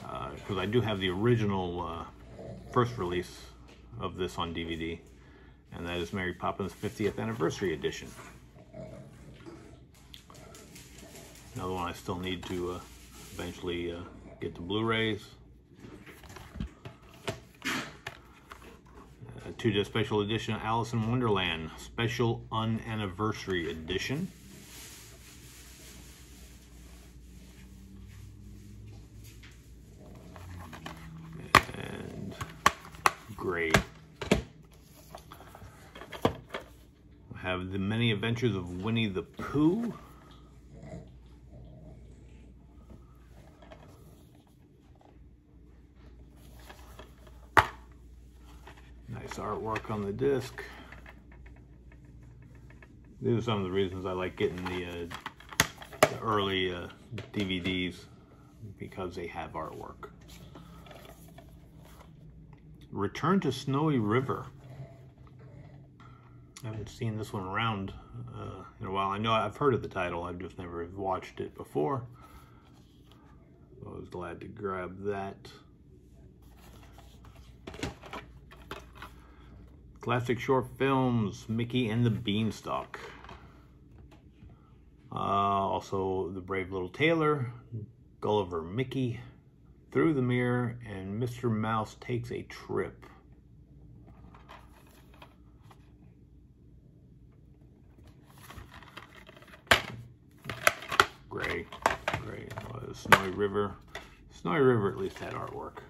Because uh, I do have the original uh, first release of this on DVD, and that is Mary Poppins 50th Anniversary Edition. Another one I still need to uh, eventually uh, get the Blu-rays. To the special edition of Alice in Wonderland Special Unanniversary Edition. And. We have The Many Adventures of Winnie the Pooh. Artwork on the disc. These are some of the reasons I like getting the, uh, the early uh, DVDs because they have artwork. Return to Snowy River. I haven't seen this one around uh, in a while. I know I've heard of the title, I've just never watched it before. I was glad to grab that. Classic short films, Mickey and the Beanstalk. Uh, also, The Brave Little Tailor, Gulliver Mickey, Through the Mirror, and Mr. Mouse Takes a Trip. Gray, gray, uh, Snowy River. Snowy River at least had artwork.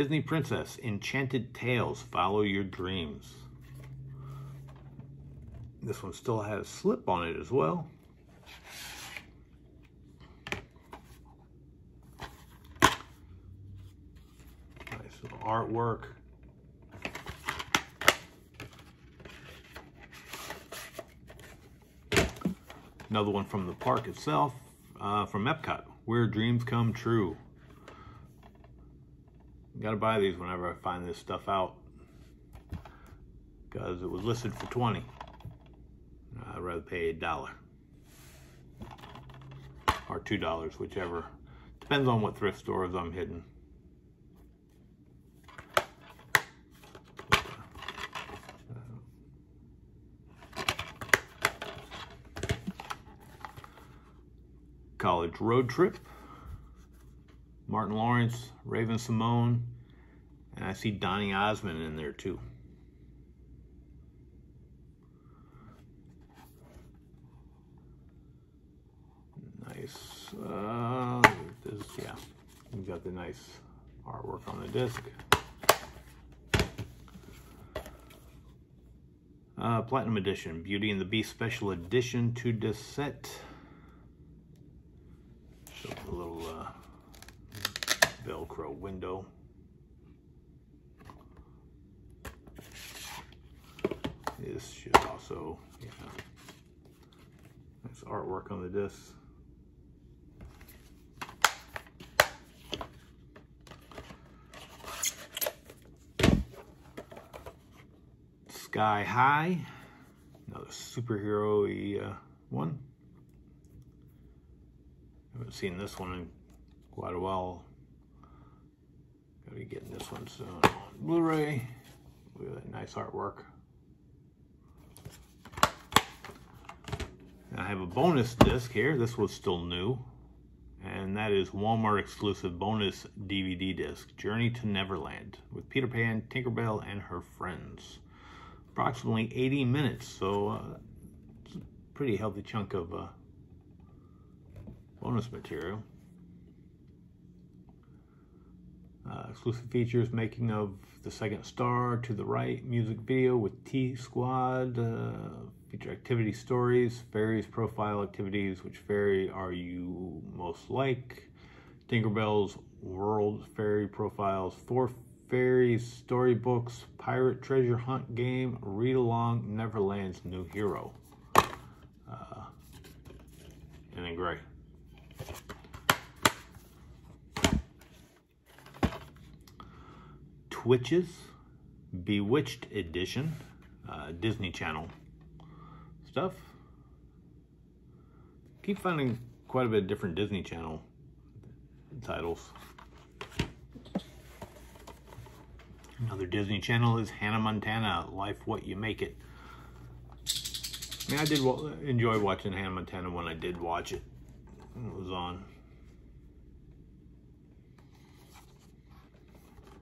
Disney Princess, Enchanted Tales, Follow Your Dreams. This one still has slip on it as well. Nice little artwork. Another one from the park itself, uh, from Epcot, Where Dreams Come True. Gotta buy these whenever I find this stuff out. Because it was listed for 20. I'd rather pay a dollar. Or two dollars, whichever. Depends on what thrift stores I'm hitting. College road trip. Martin Lawrence, Raven-Symoné, and I see Donny Osmond in there too. Nice. Uh, this, yeah, we got the nice artwork on the disc. Uh, Platinum Edition, Beauty and the Beast Special Edition to this set. Velcro window. This should also, yeah, nice artwork on the disc. Sky High, another superhero uh, one. I haven't seen this one in quite a while. Gotta be getting this one soon on Blu-ray. Look at that nice artwork. I have a bonus disc here. This was still new. And that is Walmart exclusive bonus DVD disc, Journey to Neverland, with Peter Pan, Tinkerbell, and her friends. Approximately 80 minutes, so uh, it's a pretty healthy chunk of uh, bonus material. Uh, exclusive features making of the second star to the right music video with T Squad. Uh, feature activity stories, fairies profile activities. Which fairy are you most like? Tinkerbell's World Fairy Profiles, four fairies storybooks, pirate treasure hunt game, read along, Neverland's new hero. Uh, and then gray. Twitches Bewitched Edition, uh, Disney Channel stuff. Keep finding quite a bit of different Disney Channel titles. Another Disney Channel is Hannah Montana, Life What You Make It. I mean, I did enjoy watching Hannah Montana when I did watch it. It was on.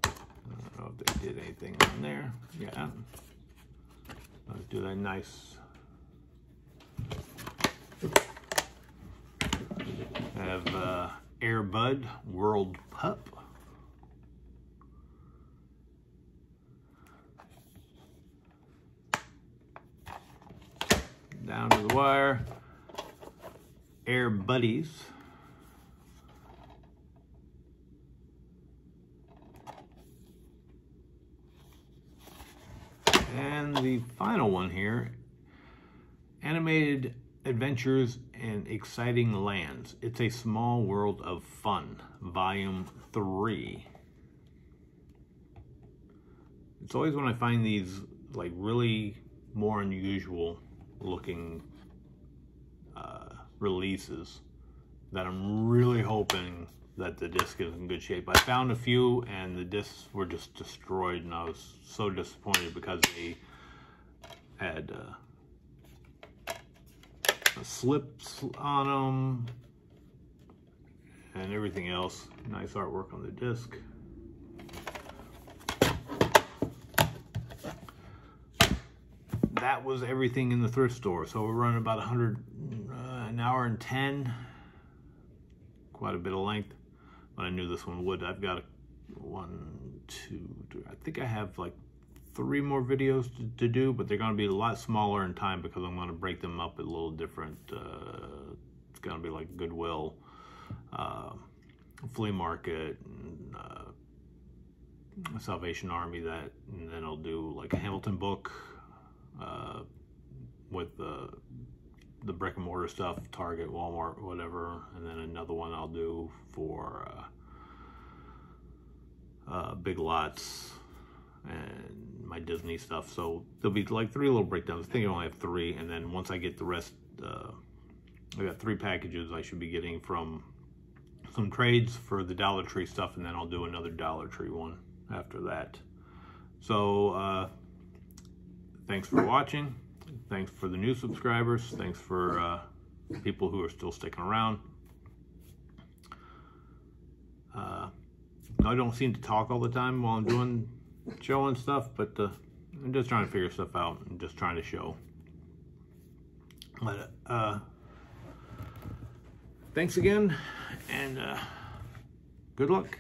I don't know if they did anything on there. Yeah. Let's do that nice I have uh, Air Bud World Pup. Down to the wire. Air Buddies. And the final one here, animated adventures and exciting lands. It's a small world of fun, volume three. It's always when I find these like really more unusual looking uh, releases that I'm really hoping that the disc is in good shape. I found a few and the discs were just destroyed and I was so disappointed because they had uh, slips on them and everything else. Nice artwork on the disc. That was everything in the thrift store. So we're running about 100, uh, an hour and 10. Quite a bit of length. I knew this one would. I've got one, two, three. I think I have like three more videos to, to, do, but they're going to be a lot smaller in time because I'm going to break them up a little different. Uh, it's going to be like Goodwill, uh, Flea Market, and, uh, Salvation Army. That, and then I'll do like a Hamilton book uh, with the the brick and mortar stuff, Target, Walmart, whatever, and then another one I'll do for uh, uh, Big Lots and my Disney stuff. So there'll be like three little breakdowns. I think I only have three. And then once I get the rest, uh, I got three packages I should be getting from some trades for the Dollar Tree stuff. And then I'll do another Dollar Tree one after that. So uh, thanks for watching. Thanks for the new subscribers. Thanks for uh, people who are still sticking around. Uh, I don't seem to talk all the time while I'm doing showing stuff, but uh, I'm just trying to figure stuff out and just trying to show. But uh, thanks again, and uh, good luck.